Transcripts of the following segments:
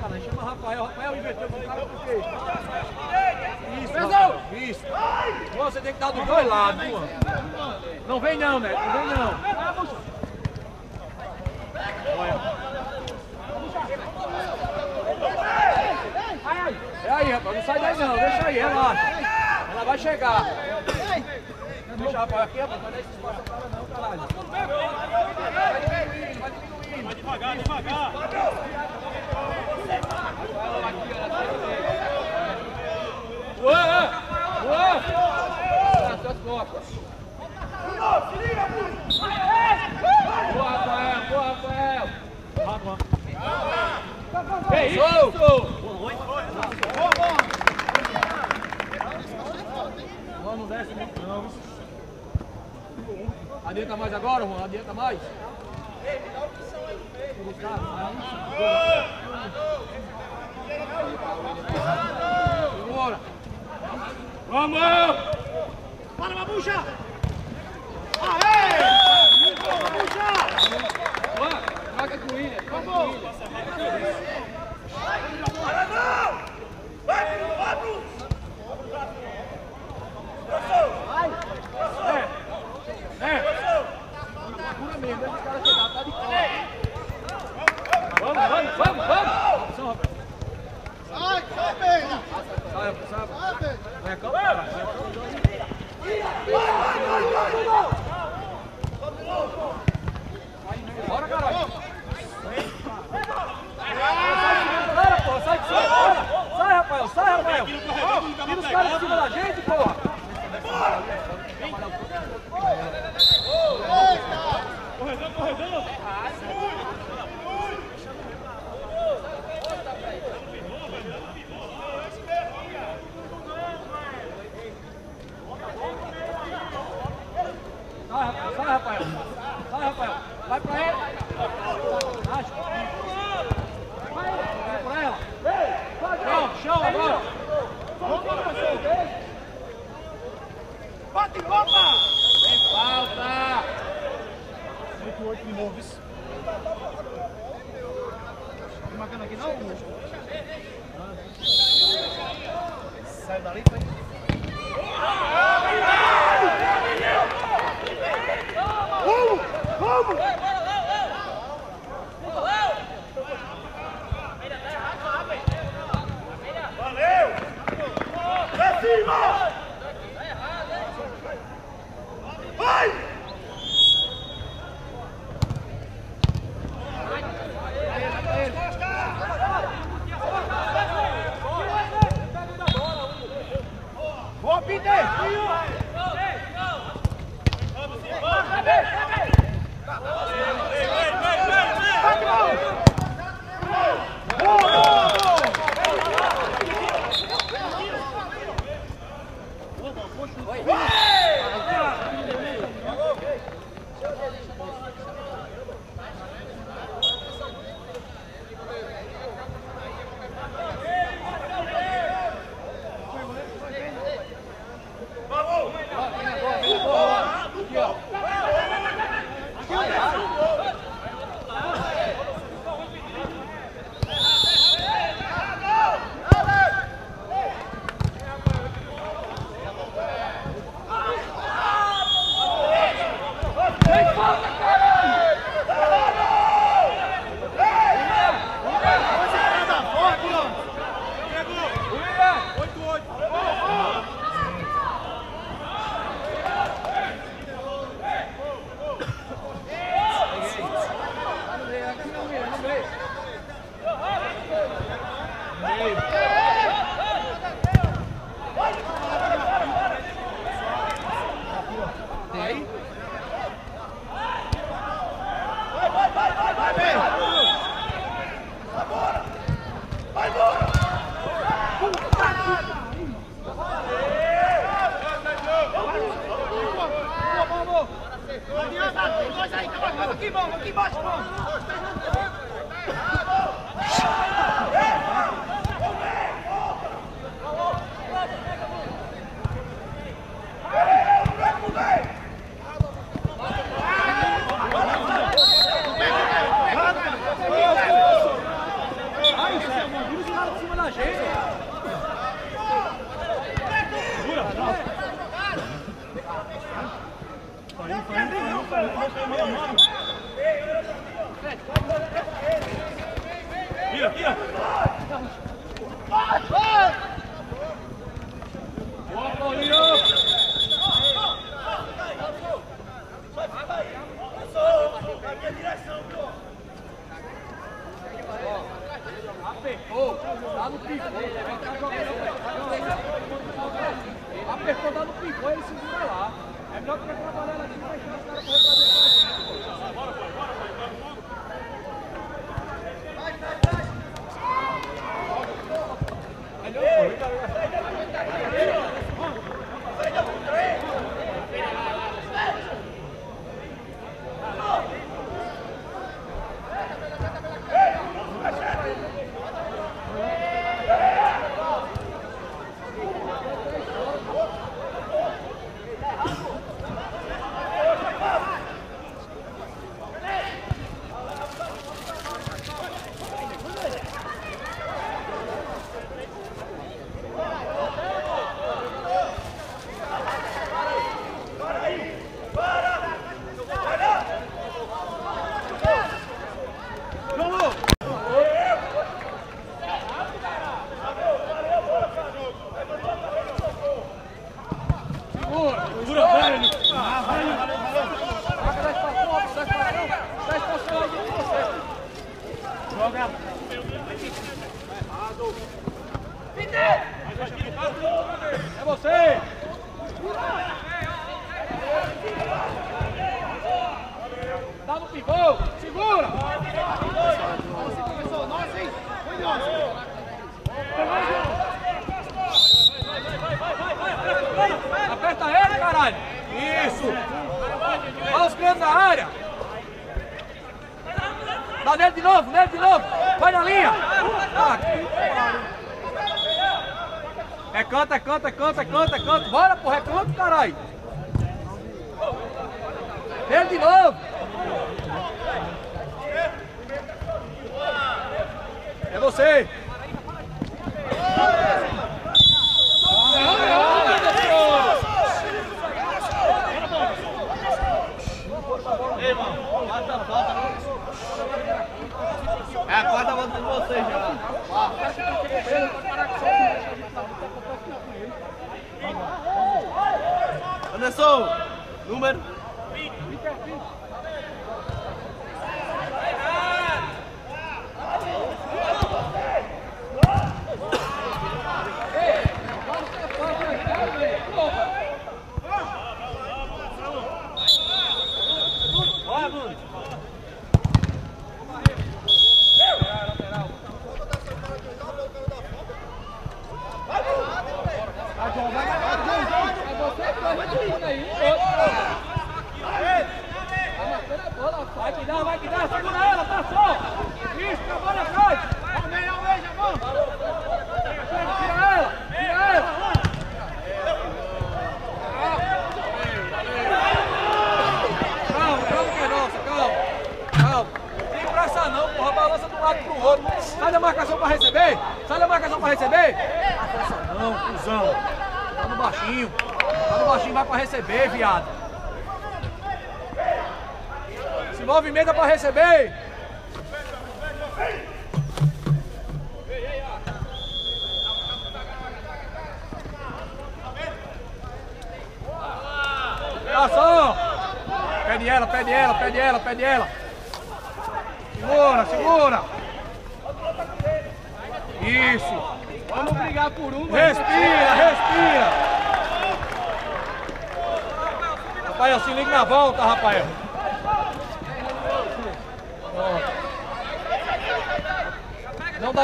cara. Chama o Rafael. Rafael inverteu com o cara por quê? Isso, Rafael. Isso. Você tem que dar dos dois lados, mano. Não vem não, Neto. Não vem não. Olha. É aí, rapaz, não sai daí não, deixa aí, relaxa. Ela vai chegar. Deixa, rapaz, aqui, rapaz, não vai dar esse espaço para não, caralho. Vai diminuindo, vai diminuindo. Vai devagar, devagar. Rafael. Que isso? Juan. Adianta mais agora, Juan? Adianta mais? Segura. Vamos! Para, Babucha! Aê! Babucha! Juan, troca com o William. Para! Vai, vai, Bruno! É. É. Mesmo, deixa os caras chegar, tá de fora. Vamos, vamos, vamos, vamos. Corredor, corredor! Sai, Rafael, sai, Rafael. Sai, Rafael. Vai pra. Acho. Vai, pra ela. Chão, chão agora. Bate, bomba! Tem falta. 8, 8 de novo, isso. Tá marcando aqui não? Saiu dali, foi?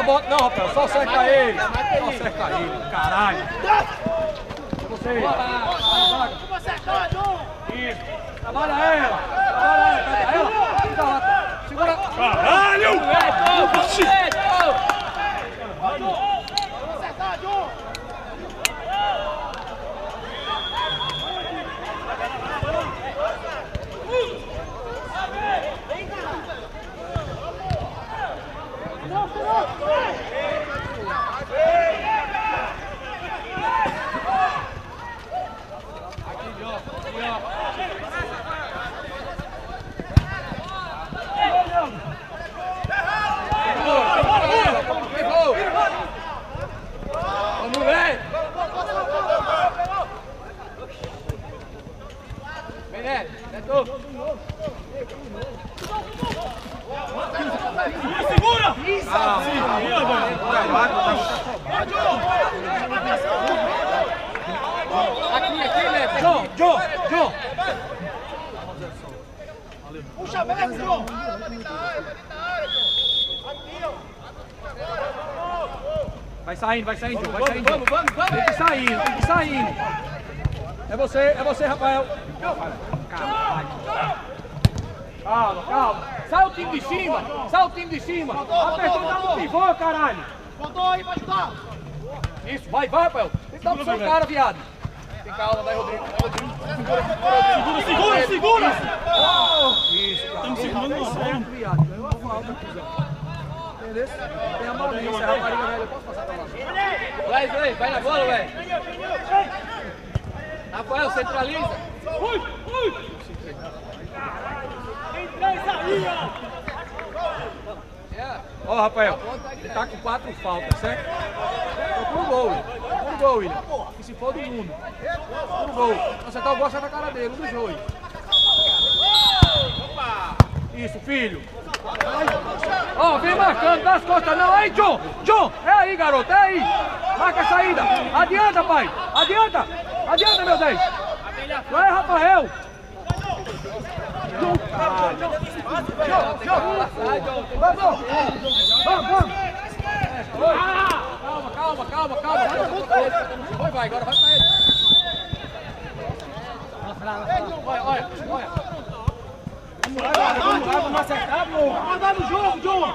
bota. Não, rapaz, só cerca ele. Só cerca ele, caralho. Você. Isso. Trabalha ela. Trabalha ela. Trabalha ela. Segura. Caralho! Caralho! Segura! Isso! Ah, segura, velho! Aqui! Vai saindo, vai saindo, Jô, vai saindo. Vamos, vamos, vamos! Tem que sair, tem que sair. É você, é você, Rafael. Calma, calma. Sai o time de cima, sai o time de cima. Apertou, tá no pivô, caralho. Voltou aí pra ajudar. Isso, vai, vai, Rafael. Tem que dar pro seu cara, viado. Tem calma, vai, Rodrigo. Vai, Rodrigo. Segura, segura, segura! Isso, cara. Estamos segurando uma bola. Viado, ganhou a falta, cuzão. Entendeu? Tem a malícia, rapariga velha. Eu posso passar pra lá? Vai, vai, vai na bola, velho. Rafael, centraliza. Ui, ui! Ó! Ó, Rafael, ele tá com quatro faltas, certo? Procura o gol. Procura o gol, William. Que se for do mundo. O gol. Você tá o gol, sai na cara dele, um dos dois. Isso, filho. Ó, vem marcando, dá as costas não. Aí, John, John, é aí, garoto, é aí. Marca a saída. Adianta, pai. Adianta. Adianta, meu 10. Vai, Rafael. John, caralho. John, John. Vamos, vamos, vamos. Calma, calma, calma, calma. Vai, vai, agora vai pra ele. Olha, olha, olha. Vamos acertar, pô. Mandar no jogo, João.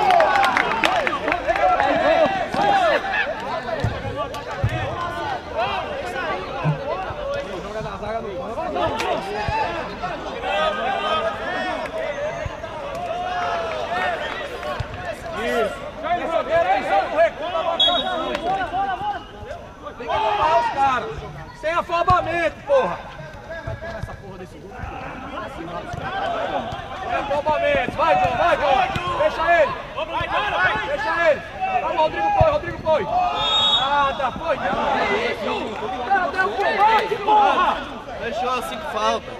Tem que acompanhar os caras. Sem afobamento, porra. Vai tomar essa porra desse gol. Sem afobamento. Vai, João, vai, João. Deixa ele. Deixa ele. Vamos, Rodrigo foi, Rodrigo foi. Nada, foi não. Cara, deu um combate, porra. Fechou, cinco faltas.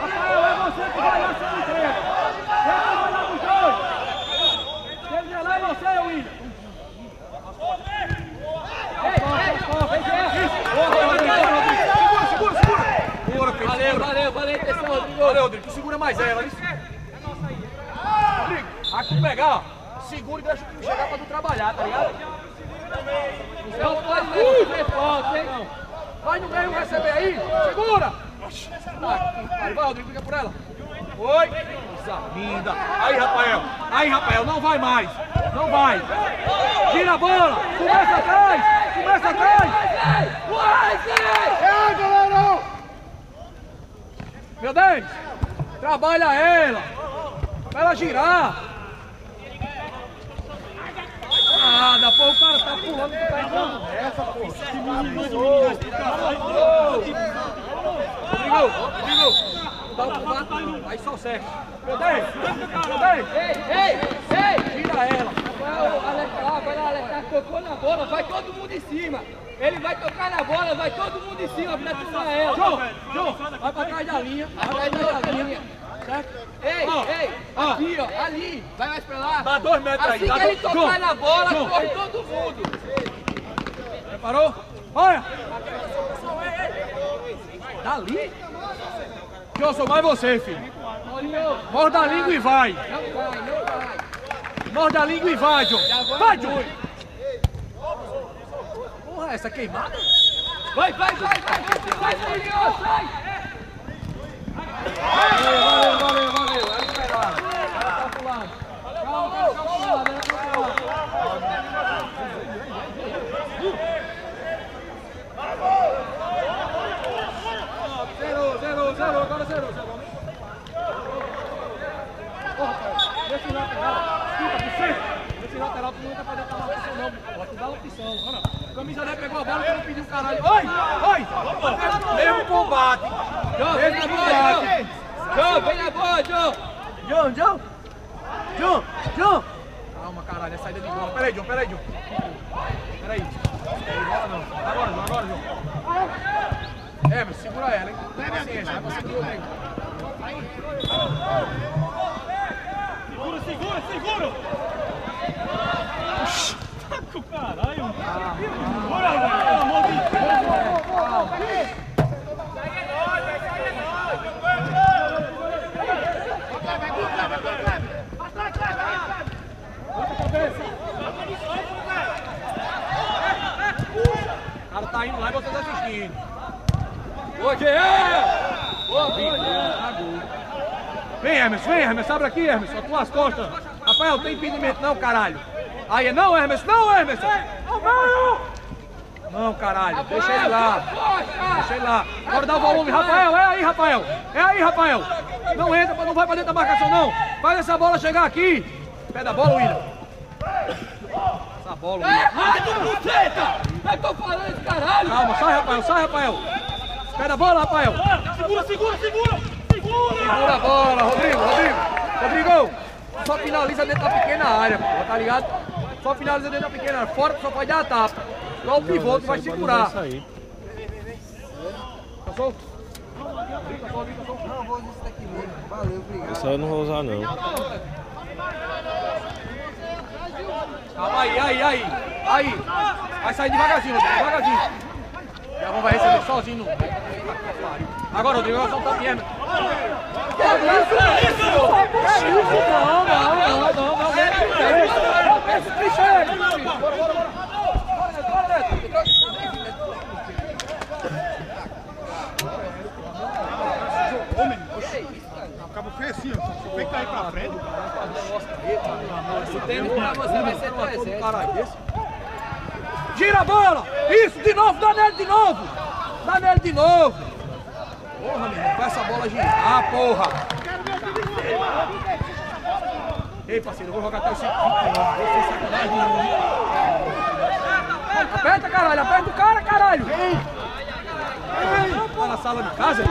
Rafael, é você que vai lá sem entrega. Quer trabalhar com os dois? Quem vier lá é você, William. Segura, segura, segura. Segura, filho. Valeu, valeu, valeu, atenção, Rodrigo. Tu segura mais ela. Isso. Rodrigo, aqui pegar, ó. Segura e deixa o time chegar pra tu trabalhar, tá ligado? Não pode fazer falta, hein? Vai no meio receber aí. Segura. Vai, vai, Rodrigo, fica por ela. Oi. Coisa linda. Aí, Rafael. Aí, Rafael, não vai mais. Não vai. Tira a bola. Começa atrás. Começa atrás. É, galera. Meu Deus. Trabalha ela. Pra ela girar. Nada, pô, o cara tá pulando, tu tá entrando nessa, pô. Rodrigo, Rodrigo, dá o combate, aí só serve. Meu Deus, meu Deus, Ei, ei, ei! tira ela. Vai o alerta lá, vai lá alertar, tocou na bola, vai todo mundo em cima. Ele vai tocar na bola, vai todo mundo em cima pra detonar ela. João, João, vai pra trás da linha, vai pra trás da linha, certo? Ei, Ó, ei, ó. aqui ó, ali, vai mais pra lá. Dá dois metros aí, Assim que ele tocar João, na bola, João. corre todo mundo. Preparou? Olha! Dali? Johnson, vai você, filho. Morda a língua e vai. não vai, não vai. Morda a língua e vai, John. Vai. John. Porra, essa queimada? Vai, vai, vai, vai, vai, Paulinho, sai. Valeu, valeu, valeu, valeu. É liberado. Ela tá pulando. Calma, ela tá pulando, ela tá pulando. Zerou, zerou, zerou, agora zerou, zerou. Porra, cara, deixa eu ir lá Pode dar opção. Camisa 10 pegou a bola não pediu caralho. Oi! Oi! Mesmo combate. João, vem na bola. João. João, vem na bola, João. John, John! John, John! Calma, caralho, é saída de bola. Peraí, John, peraí, John. Peraí. Não. Agora, John, agora, John. É, mas segura ela, hein? Paciência, vai pra seguir o. Segura, segura, segura! Tá com caralho! Segura, velho, pelo amor de Deus! O cara tá indo lá e vocês assistindo. Boa, Vem, boa, Jean. gol. Vem, Hermes, vem, Hermes, abre aqui, Hermes, as tuas costas. Rafael, tem impedimento não, caralho. Aí, é não, Hermes, não, Hermes. Não, caralho, deixa ele lá. Deixa ele lá. Agora dá o volume, Rafael, é aí, Rafael. É aí, Rafael. Não entra, não vai pra dentro da marcação, não. Faz essa bola chegar aqui. Pé da bola, William. Essa bola, É William. errado, buceta! Eu tô falando caralho! Calma, sai, Rafael, sai, Rafael. Pé da bola, Rafael. Segura, segura, segura! Segura! Segura a bola, Rodrigo, Rodrigo. Rodrigo, só finaliza dentro da pequena área, pô, tá ligado? Só finaliza dentro da pequena. Fora tu só pode dar a tapa. Igual o pivô que vai segurar. Solto? Tá solto, tá solto. Não, vou usar isso daqui mesmo. Valeu, obrigado. Essa eu não vou usar não. Calma aí, aí, aí. Aí. Vai sair devagarzinho, Rodrigo, devagarzinho. Já vai receber sozinho. no- Agora, Rodrigo, vai soltar o Pierre. Que isso? Não, não, não, não, não. Não, meu filho. Bora, bora, bora. Bora, Neto, bora, Neto. Acaba feio assim, ó. Tem que cair pra frente. O tênis pra você vai ser 300. Caralho, esse. Gira a bola! Isso, de novo, dá nele de novo! Dá nele de novo! Porra, irmão, faz essa bola girar, porra! Ei, parceiro, eu vou jogar até o 5 Você sacanagem nenhuma. Aperta, caralho, aperta o cara, caralho! Tá na sala de casa?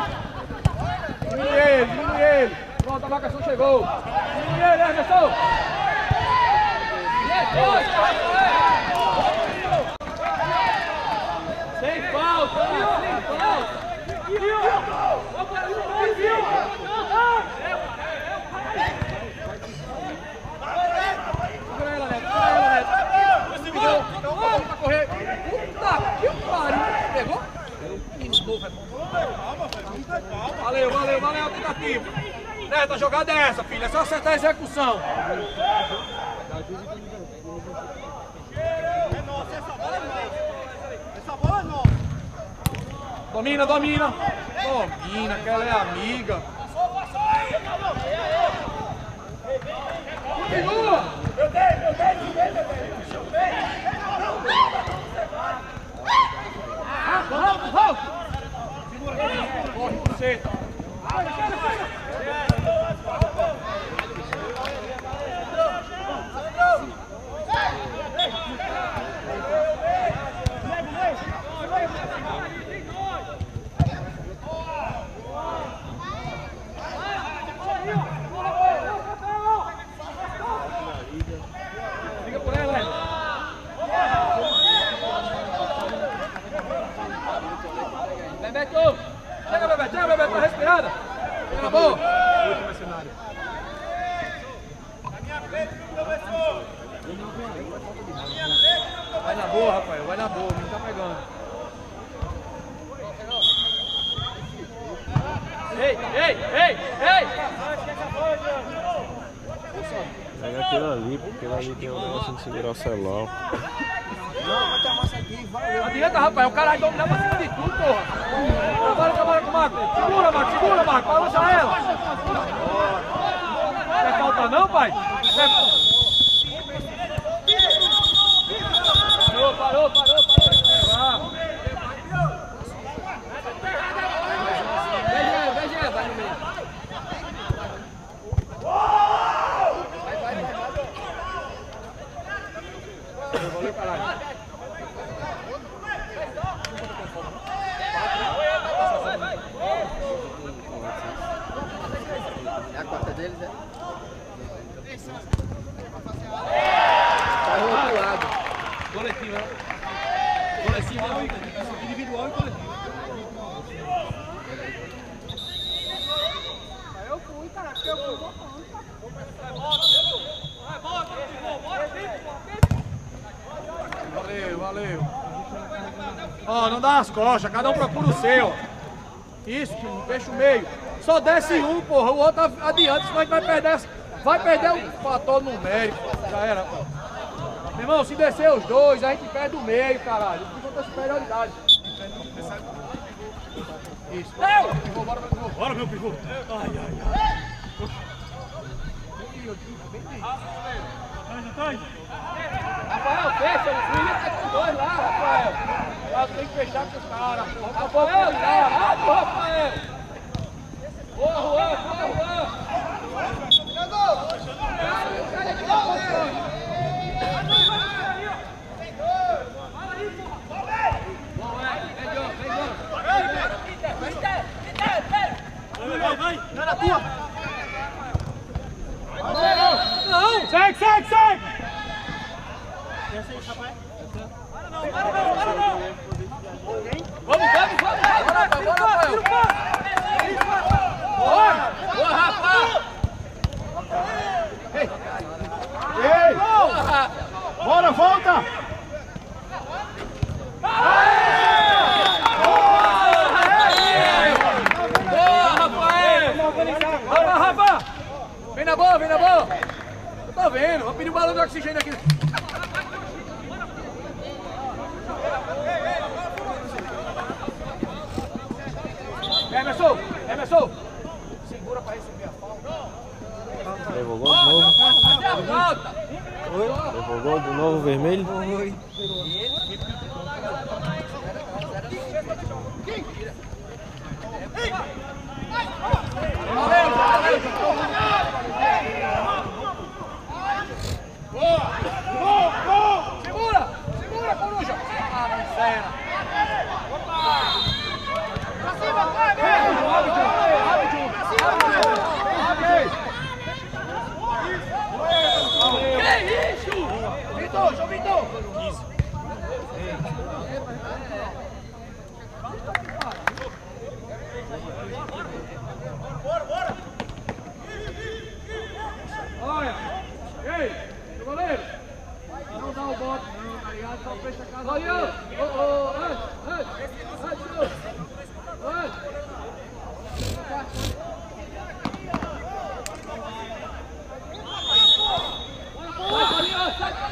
Diminui ele, diminui ele! Pronto, a marcação chegou! Diminui ele, Emerson! Sem falta, sem falta. Segura ela, Neto. Segura ela, Neto. Segura. Então, vamos pra correr. Puta que pariu. Pegou? Menino novo, é bom. Valeu, valeu, valeu a tentativa. Neto, a jogada é essa, filha. É só acertar a execução. Essa bola é nossa. Domina, domina. Domina, que ela é amiga. Continua. Vamos, vamos. Corre, você. Liga por ela, Hélio. Bebeto, Chega, Bebeto, chega, Bebeto, tá respirada. Acabou. Vai na boa, Rafael, vai na boa, não tá pegando. ei, ei, ei, ei. Pega aquilo ali, porque aquilo ali tem um negócio de segurar o celular. Não, bota a massa aqui, valeu. Adianta, rapaz, o cara aí dominar pra cima de tudo, porra. Trabalha, trabalha com o Marco. Segura, Marco, segura, Marco, balança ela. É falta não, pai? É... Parou, parou, parou, parou. Vem, Jean, vem, Jean, vai no meio. Valeu, caralho. deles, é. Sai do outro lado. Coletiva, né? Coletiva é individual e coletiva. Valeu, valeu. Ó, não dá as costas, cada um procura o seu. Isso, fecha o meio. Só desce um, porra, o outro adiante, senão a gente vai perder, vai perder o fator numérico. Já era, pô. Meu irmão, se descer os dois, a gente perde o meio, caralho. Por conta da superioridade. Isso. Pivô, bora, meu pivô. Bora, meu pivô. Ai, ai, ai. Atrás, atrás. Rafael, fecha, o menino tá com dois lá, Rafael. Lá tem que fechar com os caras, porra. Rafael, rápido, Rafael. Juan, touch.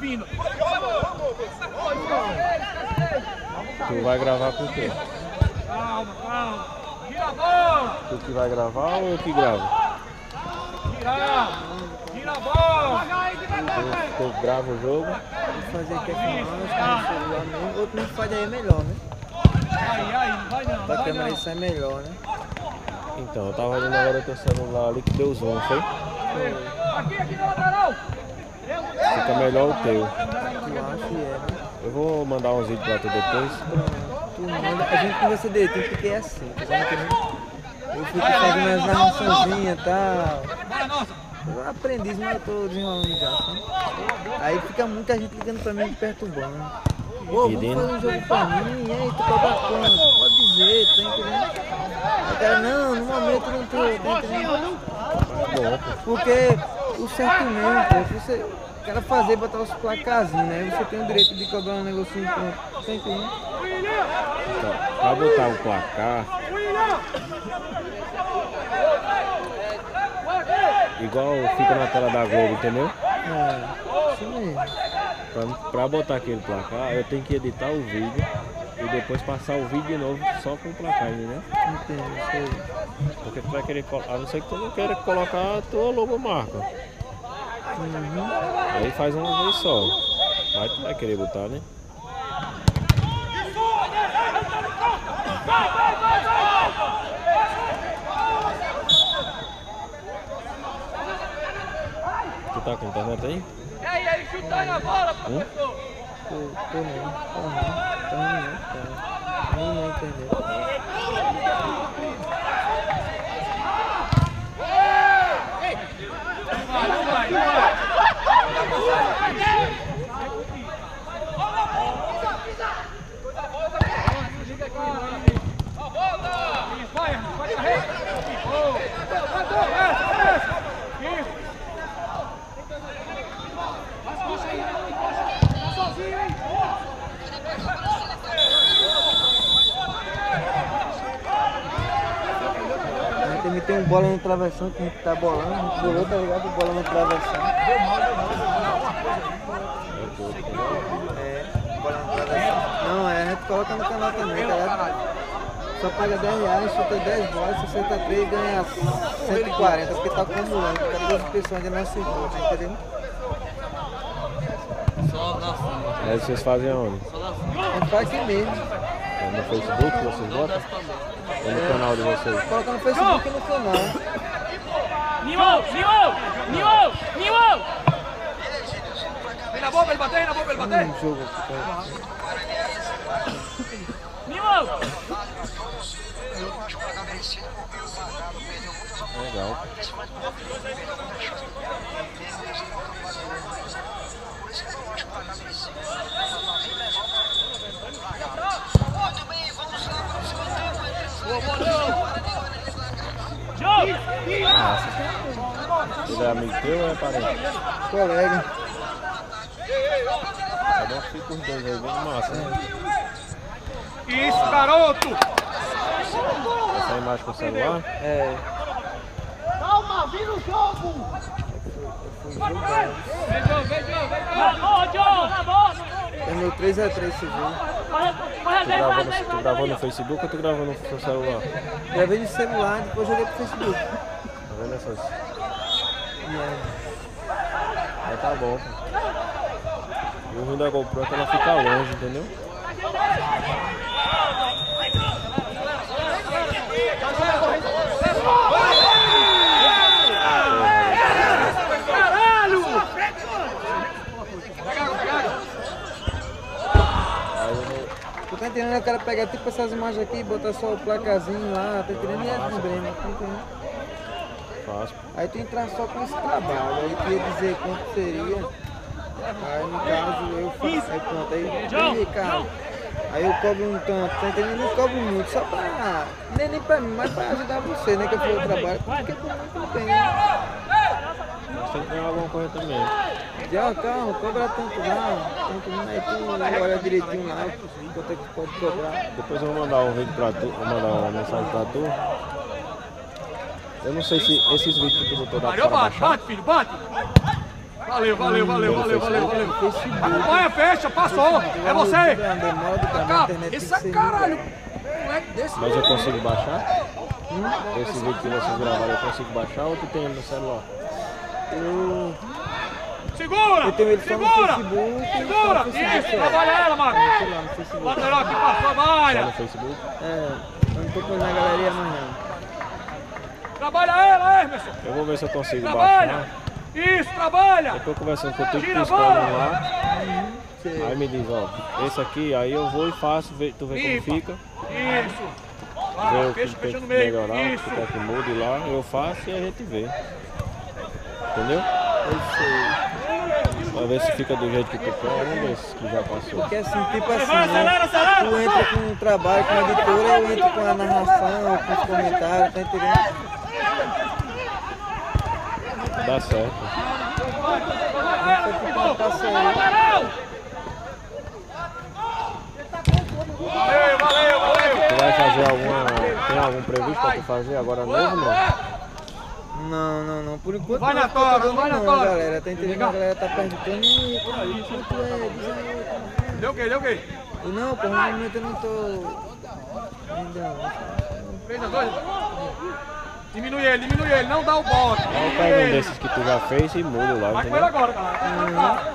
Vindo. Tu vai gravar com o quê? Calma, calma. Gira a bola. Tu que vai gravar ou eu que gravo? Gira. Gira a bola. Tu, tu grava o jogo. Vou fazer aqui é filmar, os caras no celular mesmo. Outro não faz aí é melhor, né? Aí, aí, não vai não, Da não vai câmera não. isso é melhor, né? Então, eu tava olhando agora teu celular ali que deu zoom, foi? Aqui, aqui na lateral. Fica melhor o teu. Eu acho que é, né? Eu vou depois. Tu manda, a gente conversa dele, tem que ter assim. tá? Eu fico fazendo as narraçãozinhas e tal. Eu sou aprendiz, mas eu tô desenrolando já, sabe? Aí fica muita gente ligando pra mim me perturbando. Ô, vamos Pedindo. fazer um jogo pra mim, e aí, tu cobra quanto? Pode dizer, tá entendendo? Aí o cara, não, no momento não tô, tá entendendo? Pô. Porque o certo mesmo, pô, se você cara fazer, botar os placazinhos, né? Você tem o direito de cobrar um negocinho pronto. Entendendo? Então, pra botar o placar, igual fica na tela da Globo, entendeu? É, isso mesmo. Pra, pra botar aquele placar, eu tenho que editar o vídeo e depois passar o vídeo de novo só com o placar, entendeu? Entendo, isso aí. Porque tu vai querer, a não ser que tu não queira colocar a tua logomarca. Aí faz uma vez só. Tu vai querer botar, né? Tu tá com internet aí? E aí, ele chutando a bola, professor. Tô, tô não, tô não, tô não, tá. Nem na internet. Vai, vai carregar. Isso. Aí também tem um bola no travessão que a gente tá bolando, a gente bolou, tá ligado? Bola no travessão. É, bola no travessão. Não, é, a gente coloca no canal também, tá ligado? Só paga 10 reais, chuta 10 bolas, 63 e ganha 140, porque tá acumulando, porque 12 pessoas ainda não acertou, tá entendendo? Aí vocês fazem aonde? A gente faz aqui mesmo. É no Facebook vocês botam? Ou no canal de vocês? Coloca no Facebook e no canal. Nimo! Nimo! Nimo! Nimo! Vem na boca pra ele bater, vem na boca pra ele bater. Um jogo aqui, tá? Nimo! Legal. Joe! Tudo é amigo teu ou é parente? Colega. Cada um fica os dois aí, bem massa, né? Isso, garoto. Essa imagem com o celular? É. Vem, João, vem, João, vem, bola! É meu 3x3 civil. Corre, corre, Tu gravou no, tu gravou no Facebook ou tu gravou no seu celular? Gravei no celular, depois joguei pro Facebook. Vendo essas? É, Mas tá bom. pô. E o ruim da GoPro é que ela fica longe, entendeu? Tá entendendo? Eu quero pegar tipo essas imagens aqui e botar só o placazinho lá, tá entendendo? E é problema, tá entendendo? Faço. Aí tu entrar só com esse trabalho, aí tu ia dizer quanto seria. Aí no caso eu faço, aí pronto, aí, Ricardo. Aí eu cobro um tanto, tá entendendo? Não cobro muito, só pra. Nem, nem pra mim, mas pra ajudar você, né? Que eu fui o trabalho, porque por muito não tem. né? Mas tem que ganhar alguma coisa também. Ó, calma, cobra tanto lá, tanto lá, aí tu olha direitinho lá, quanto é que pode cobrar. Depois eu vou mandar um vídeo pra tu, vou mandar uma mensagem pra tu. Eu não sei se esses vídeos que tu botou Mario, pra bate, bate, filho, bate. Valeu, valeu, valeu, valeu, valeu, valeu. Acompanha, fecha, passou. É você. A a Cara, internet tem esse é caralho. Desse. Mas eu consigo baixar? Esse vídeo que vocês gravaram eu consigo baixar ou tu tem ele no celular? Eu, Segura. eu tenho ele Segura. Facebook. Segura. Isso, é. trabalha ela, Facebook. Lateral aqui, passou, Só no trabalha. Facebook? É, eu não tô com na galeria não. Trabalha ela, Emerson. Eu vou ver se eu consigo Trabalha. baixar. Isso, trabalha. Eu tô conversando com o bola. um lá. Aí me diz, ó, esse aqui, aí eu vou e faço, vê- tu vê como fica. Isso. Vê Vai, o que tem que no meio. melhorar, o Isso. que quer que mude lá, eu faço e a gente vê. Entendeu? Eu sei. Pra ver se fica do jeito que tu quer, vamos ver se que já passou. Porque assim, tipo assim, né? Tu entra com um trabalho com a editora, eu entro com a narração, com os comentários, tá entendendo? Dá certo. Valeu, valeu, valeu. Tu vai fazer alguma. Tem algum previsto pra tu fazer agora novo não? Não, não, não. Por enquanto Vai não na tora, dando vai na não, tora. galera. Tá entendendo? A galera tá perguntando. "E, é? Deu o quê? Deu o quê? Eu não, por um momento eu não tô. Ainda não. Fez as duas. Diminui ele, diminui ele, não dá o bote. Eu pego um ele. desses que tu já fez e mudo lá, Vai com ele agora, galera.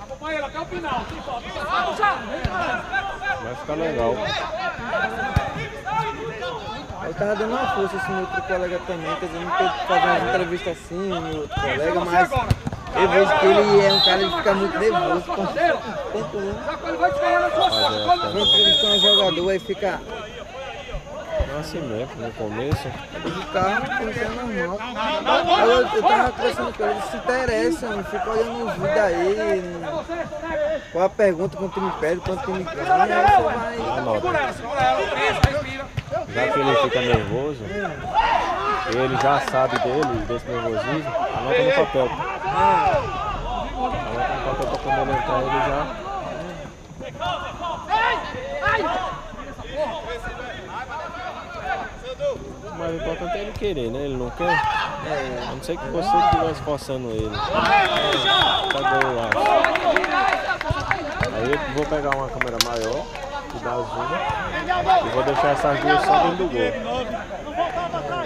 Acompanha ele até o final. Vai ficar legal. Eu tava dando uma força assim no outro colega também, quer dizer, não tô fazendo uma entrevista assim, no outro colega, mas eu vejo que ele é um cara que fica muito nervoso. Quando Já quando vai é, quando- Vem entrevistar um jogador, aí fica. É assim mesmo, no começo. O carro é normal. Eu, eu tava conversando com ele, se interessa, não fica olhando os vídeos aí. não- Qual a pergunta, quanto me pede, quanto me ganha, você vai. Respira. Já que ele fica nervoso, ele já sabe dele, desse nervosismo, anota no papel. Anota no papel pra quando ele entrar ele já. Mas o importante é ele querer, né? Ele não quer. A não ser que você estivesse forçando ele. Lá. Aí eu vou pegar uma câmera maior, que dá zoom, e vou deixar essas duas só dentro do gol.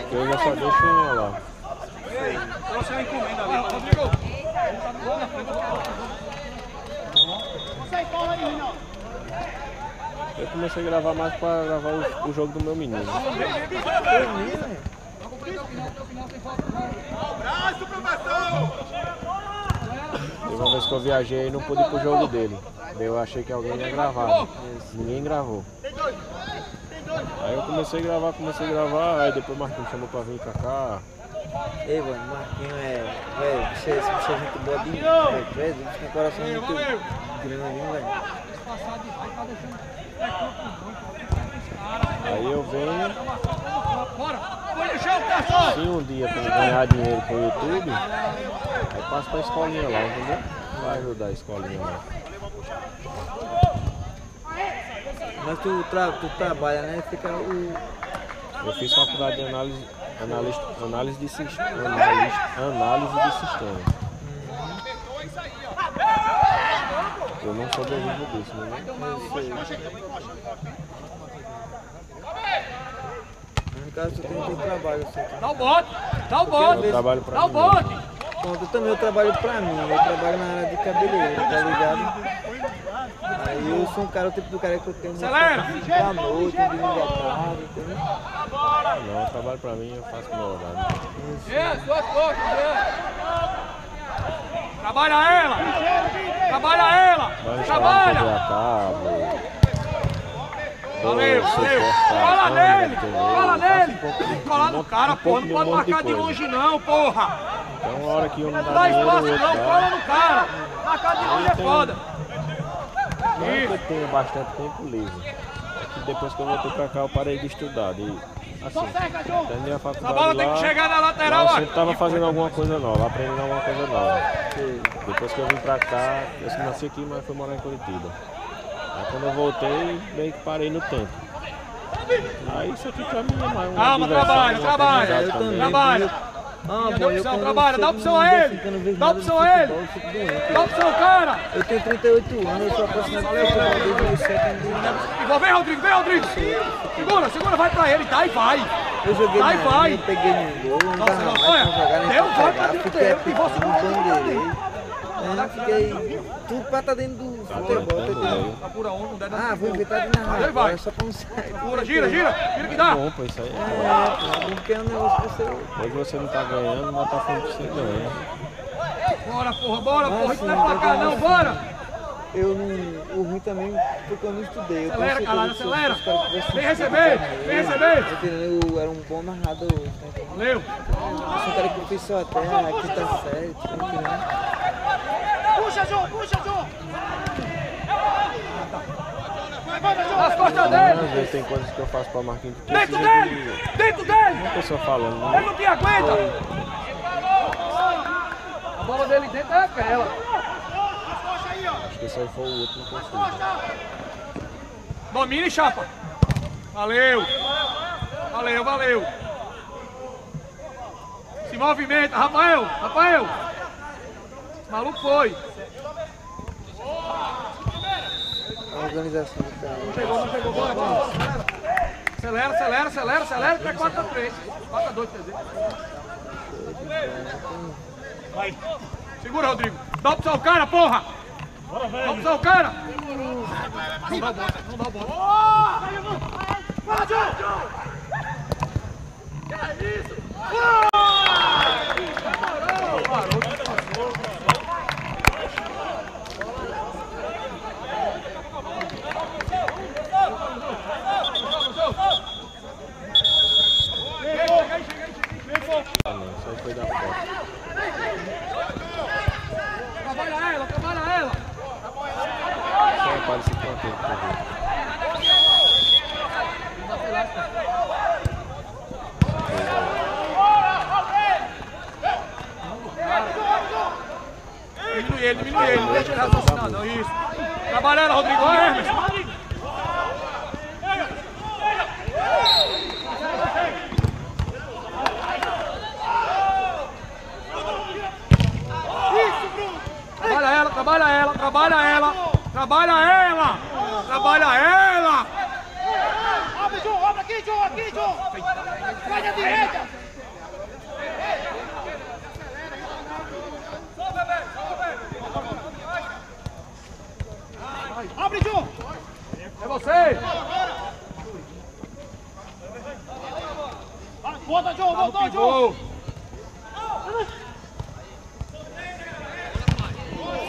Porque eu já só deixo uma lá. Trouxe a encomenda ali. Rodrigo. Eu comecei a gravar mais pra gravar o, o jogo do meu menino. Teve uma vez que eu viajei e não pude ir pro jogo dele. Daí eu achei que alguém ia gravar. Ninguém gravou. Aí eu comecei a gravar, comecei a gravar, aí depois o Marquinhos chamou pra vir pra cá. Ei, mano, Marquinho é. Velho, você, você é gente boa de. Velho, velho, você tem coração muito grande, velho. Aí eu venho, Bora. Põe no chão, pessoal. sim, um dia pra ganhar dinheiro com o YouTube, aí passo pra escolinha lá, entendeu? Vai ajudar a escolinha lá. Mas tu, tra tu trabalha, né? Fica o. Eu fiz faculdade de análise, analista, análise de sistema. Análise, análise de sistema. Eu não sou desenvolvedor disso, né? No caso, tu tem teu trabalho, assim. Dá o bote. Dá o bote. Eu trabalho pra Dá o mim. bote. Pronto, eu também eu trabalho pra mim, eu trabalho na área de cabeleireiro, tá ligado? Aí eu sou um cara, o tipo do cara que eu tenho muito Acelera. da noite, um domingo à tarde, entendeu? Não, eu trabalho pra mim, eu faço meu horário. Jean, suas costas. Trabalha ela. Trabalha ela. Um Trabalha. Valeu, valeu. Cola nele. Cola nele. Tem que colar no cara, pô. Não de pode marcar de longe não, porra. Então, uma hora que um não dá espaço não, cola no cara. Marcar de longe é foda. Não que eu tenho bastante tempo livre. É depois que eu voltei pra cá, eu parei de estudar. E, assim, terminei a Essa faculdade bola lá, tem que chegar na lá lateral, eu ó. sempre tava fazendo alguma coisa nova, aprendendo alguma coisa nova. Depois que eu vim pra cá, eu nasci aqui, mas fui morar em Curitiba. Aí quando eu voltei, meio que parei no tempo. Aí isso aqui pra mim é mais uma Calma, trabalha, uma trabalha. Eu também. Trabalha. Ah, Dá opção, trabalha, dá opção a ele. não Dá opção a ele. Dá opção, cara. Eu tenho 38 anos, eu sou apaixonado por futebol desde os 7 anos. Igual, vem, Rodrigo, vem, Rodrigo. Segura, segura, vai pra ele, dá e vai. Eu joguei Vai, na vai. linha, peguei no gol, não dava mais olha, pra jogar, nem deu, pra vai pegar, pra dentro fiquei dele, e você apitando, É, fiquei tudo pra estar dentro do futebol, tá entendendo? Apura um, não der Ah, vou inventar de narrar Aí vai. agora, só pra não sair. Segura, gira, gira, gira que dá. Bom, pô, isso aí é bom. É, pô, porque é um negócio que você... Hoje você não tá ganhando, mas tá falando que você ganha. Bora, porra, bora, porra, isso não é pra cá eu não, não- bora. Eu não... O ruim também, porque eu não estudei. Eu Acelera, eu acelera. Vem receber, vem receber. tá entendendo? Eu era um bom narrador tá entendendo? Valeu. Eu sou um cara que fez só até a quinta série, tá entendendo? Nas costas Às dele. vezes tem coisas que eu faço pra Marquinhos que Dentro dele, de dentro dele. uma pessoa falando. Ele Né? não te aguenta. A bola dele dentro é aquela. Acho que esse aí foi o eu fiz. Domina e chapa. Valeu. Valeu, valeu. Se movimenta, Rafael, Rafael. Esse maluco foi. Organização do cara. Pegou, não pegou, bora, bora. Acelera, acelera, acelera, acelera, até 4 a 3. 4 a 2, quer dizer. Vai. Segura, Rodrigo. Dá opção ao cara, porra! Bora, Dá velho. opção ao cara! Não dá bota, não dá bota. Ah, não, isso aí foi da foto. Trabalha ela, trabalha ela! Repara esse ponteiro ver. Diminui ele, diminui ele, não deixa ele raciocinar, não. Isso. Trabalha ela, Rodrigo. Ó, Hermes. Trabalha ela, trabalha ela, trabalha ela, trabalha ela. Abre, João, abre aqui, João, aqui, João. Vai à direita. Abre, João. É você. Volta, João, voltou, João. Gol.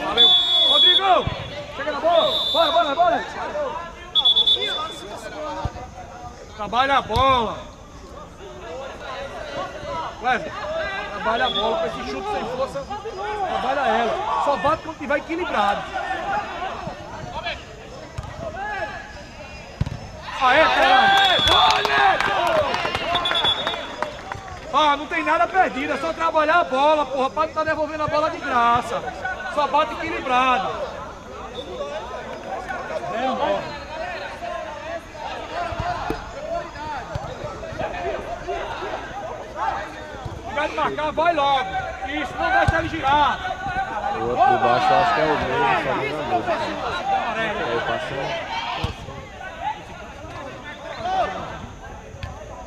Valeu. Rodrigo. Chega na bola. Bora, bora, bora. Trabalha a bola. Wesley, trabalha a bola. Com esse chute sem força, trabalha ela. Só bate quando tiver equilibrado. Aê, caralho. Ah, não tem nada perdido, é só trabalhar a bola, porra, não estar devolvendo a bola de graça. Só bate equilibrado. De marcar, vai logo. Isso, não deixa ele girar. O outro de baixo acho que é o mesmo, só a música. Aí passou.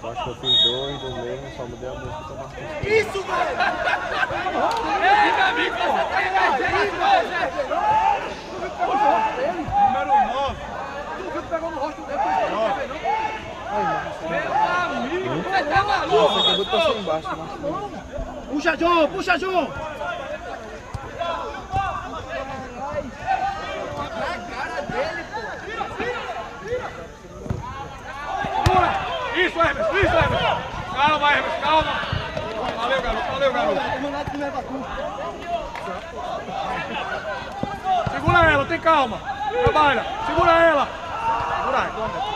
Eu acho que eu fiz dois do mesmo, só mudei a música pra marcar. Número 9. Tu viu que pegou no rosto dele? Meu amigo, você tá Nossa, maluco? acabou de passar embaixo, mas Puxa, João, puxa, João. Isso, Hermes, isso, Hermes! Calma, Hermes, calma! Valeu, garoto, valeu, garoto! Segura ela, tem calma! Trabalha! Segura ela! Segura ela!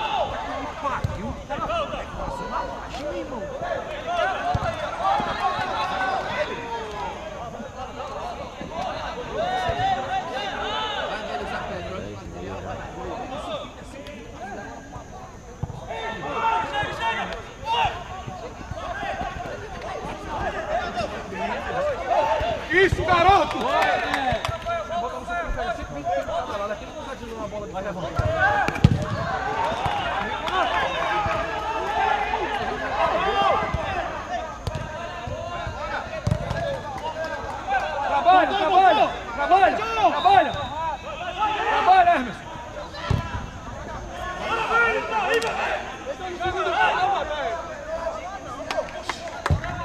Isso, garoto! Trabalha, trabalha, trabalha, trabalha! Trabalha, Hermes!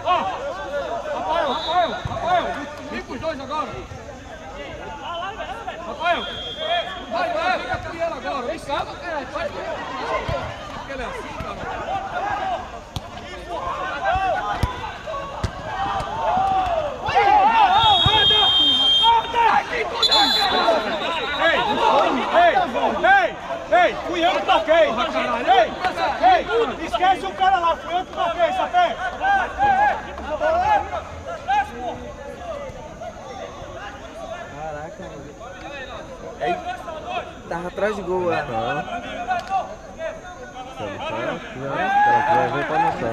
Ó, Rafael, Rafael, Rafael, vem com os dois agora. Rafael, vai, vai, fica com ele agora. Vem cá, cara, vai. Porque ele é assim, cara. Ei, ei, ei, ei, fui eu que toquei. Ei, ei, esquece o cara lá, fui eu que toquei, sapé. Caraca, mano. Aí, tava atrás de gol lá. Não, vai ver pra noção.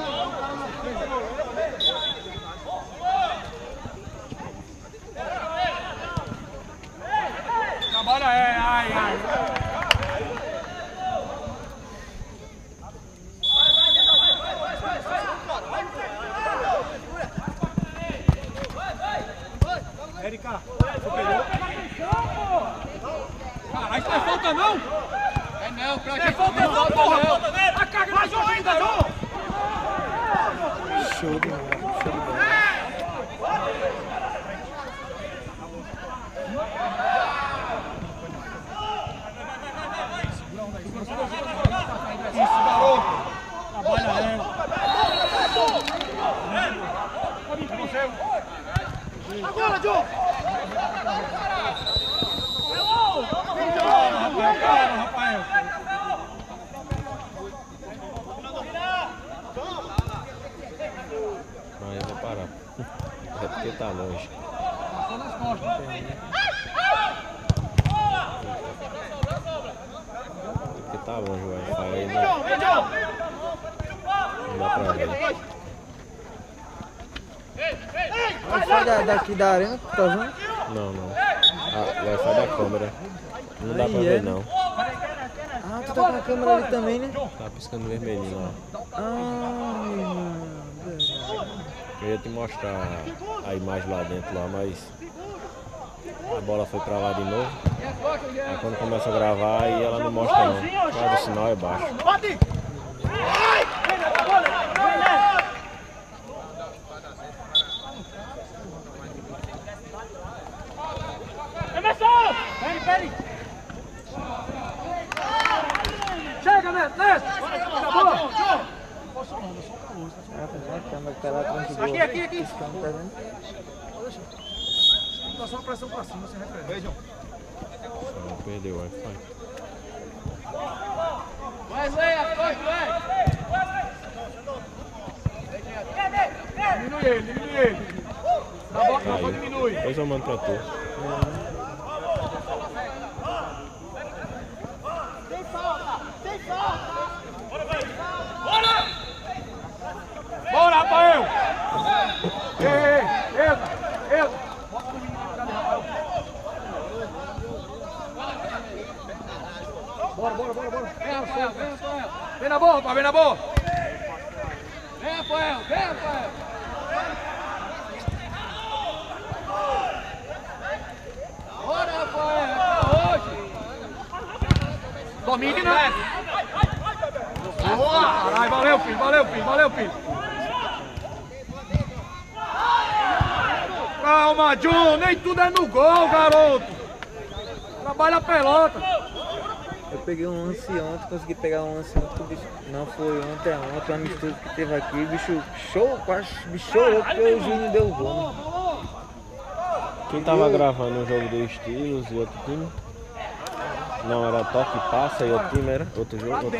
Wi-Fi da, arena, tá vendo? Não, não. Ah, Wi-Fi da câmera. Não dá pra Aí é. ver não. Ah, tu tá com a câmera ali também, né? Tá piscando vermelhinho lá. Ai, mano. Eu ia te mostrar a imagem lá dentro lá, mas a bola foi pra lá de novo. Aí quando começa a gravar aí ela não mostra não. Causa do sinal é baixo. Neto! Neto! Acabou! Que. Aqui, aqui, aqui! Tá só uma pressão pra cima, sem referência. Vejam. Não perdeu o Wi-Fi. Wesley, aposto, Wesley. Diminui ele, diminui ele. Na bola, na bola, diminui. Depois eu mando pra tu. Ei, ei? Bora, bora, bora, bora. Vem, Rafael, vem, Rafael. Vem na boa, rapaz, vem na boa. Vem, Rafael, vem, Rafael. Bora, Rafael, é hoje. Domine, né? Boa! Caralho, valeu, filho, valeu, filho, valeu, filho. Calma, John, nem tudo é no gol, garoto. Trabalha a pelota. Eu peguei um lance ontem, consegui pegar um lance ontem, que o bicho, não foi ontem, é ontem, uma mistura que teve aqui, o bicho show, quase, o bicho chorou porque o não deu o gol. né? Quem tava gravando o jogo do Estilos e outro time? Não, era Toque e Passa e outro time era? Outro jogo?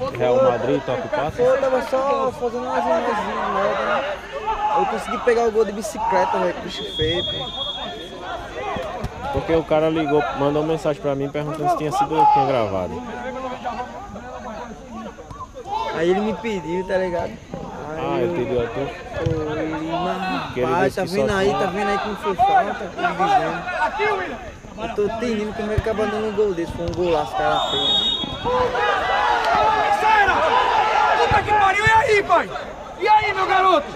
Outro... Real Madrid, Toque e Passa? Eu tava só fazendo umas imagens né? Eu consegui pegar o gol de bicicleta, velho, bicho feio, pô. Porque o cara ligou, mandou uma mensagem pra mim perguntando se tinha sido eu que tinha gravado. Aí ele me pediu, tá ligado? Ah, Aí eu pedi a tu. Foi, mas disse tá vendo aí, tá vendo aí como foi falta, ele dizendo. Aqui, William. Eu tô entendendo como é que acaba dando um gol desse, foi um golaço, cara. Sara! Puta que pariu, e aí, pai? E aí, meu garoto?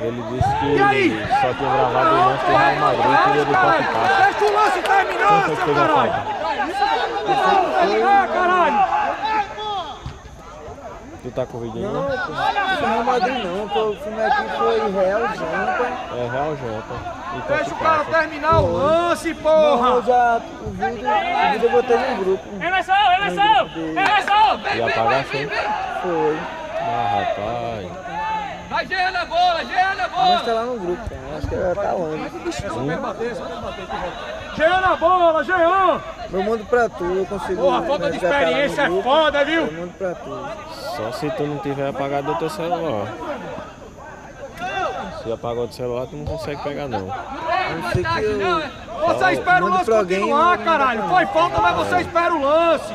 Ele disse E aí? que só tinha gravado o lance do Real Madrid e queria do e Passa. Deixa o lance terminar, que seu a caralho. Ah, caralho. Tu tá com o vídeo aí, Não, não? não foi Real Madrid não, pô, o filme aqui foi Real Jampa. É Real Janta. E Deixa o cara terminar o lance, Não, porra. eu já, o vídeo, o vídeo eu botei no grupo, Emerson, Emerson! Emerson! Vem, E vem, apagar vem, vem. foi. Ah, rapaz. Vai, Jean na bola, Jean na Mas bola. tá lá no grupo, pô, acho que ela tá longe. Só quero bater, só quero bater. que volta. Jean na bola, Jean. Eu mando pra tu, eu consigo. Porra, falta de resgatar lá no experiência é foda, viu? Eu mando pra tu. Só se tu não tiver apagado o teu celular. Se apagou do celular, tu não consegue pegar não. A não ser que eu. Você espera o lance continuar, caralho. Foi falta, mas você espera o lance.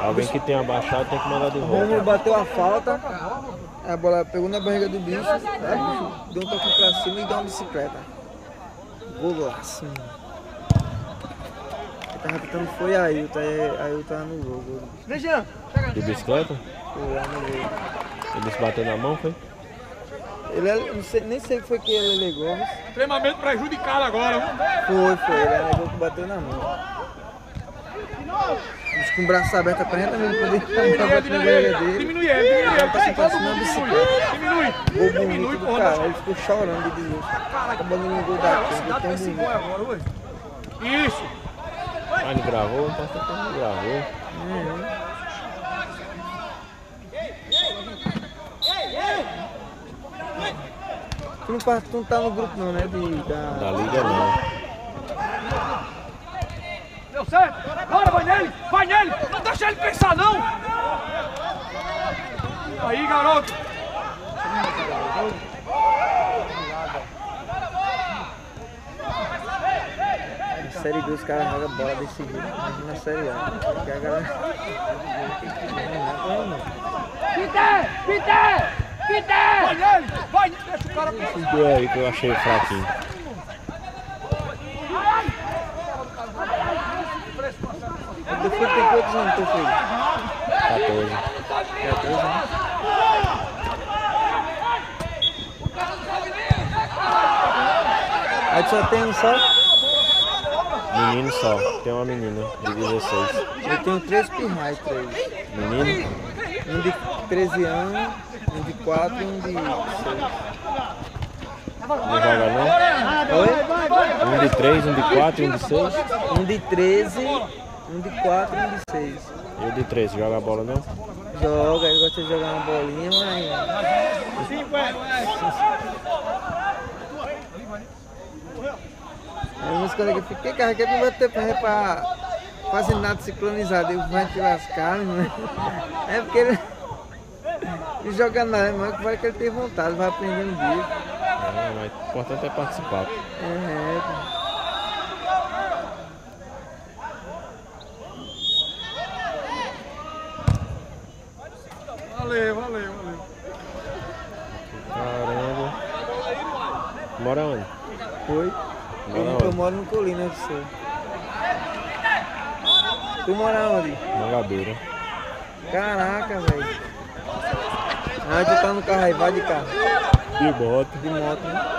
Alguém que tenha baixado tem que mandar de O Romulo volta. bateu a falta, a bola pegou na barriga do bicho, o bicho deu um toque pra cima e deu uma bicicleta. Golaço. Quem tava tentando foi a Ailton, aí a Ailton tava no gol. gol. De bicicleta? Foi lá no gol. Ele se bateu na mão, foi? Ele, é- não sei, nem sei o que foi que ele alegou, mas Extremamente prejudicado agora. foi, foi, ele alegou que bateu na mão. Com o braço aberto aparenta mesmo poder Diminui diminui diminui ele. Tá se Todo passando na diminui. Diminui. Diminui, porra. cara, ele ficou chorando de desgosto. Acabou no gol da Velocidade tão pra esse bonito. gol agora, ué. Isso. Ah, ele gravou? Então tá ele gravou. Tu não, tu não tá no grupo não, né? De, Da da... liga não. Deu certo? Bora, vai nele! Vai nele! Não deixa ele pensar, não! Aí, garoto! Na Série B os caras jogam bola desse jeito, imagina na Série A. Porque a galera... Peter! Peter! Peter! Vai nele! Vai nele! Deixa o cara pensar! Esses dois aí que eu achei fraquinho. Teu filho tem quantos anos, teu filho? 14. 14 anos. Aí tu só tem um só? Menino só. Tem uma menina de 16. Eu tenho três pirrais, três. Menino? Um de 13 anos, um de 4 e um de 6. Não joga não? Oi? Um de 3, um de 4 e um de 6. Um de 13, um de 4 e um de 6. E o de 3, joga bola não? Joga, ele gosta de jogar uma bolinha, mas. Aí meus colegas ficam, que cara, que não vai ter pra, pra fazer nada sincronizado, ele vai te lascar, né? É porque ele. Ele joga nada, mas vai que ele tem vontade, vai aprendendo bicho. É, mas o importante é participar. É, pô. Valeu, valeu, valeu. Caramba. Mora onde? Foi. Mora Eu, eu onde? moro no Colina, você. Tu mora onde? Mangabeira. Caraca, velho. Ah, tu tá no carro aí, vai de carro. De moto. De moto, né?